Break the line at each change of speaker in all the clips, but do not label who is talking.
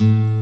Thank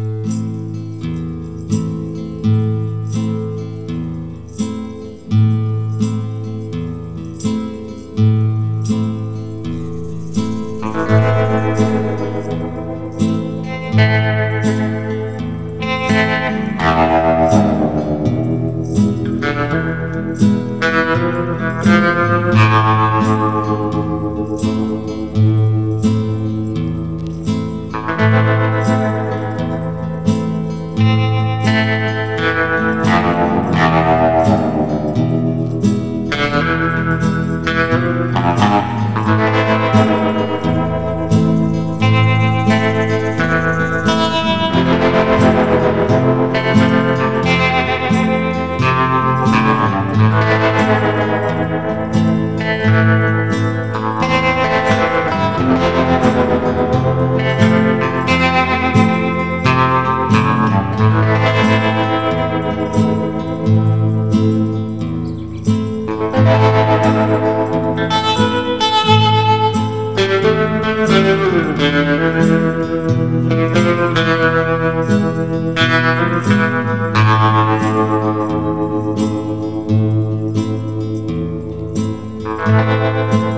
Música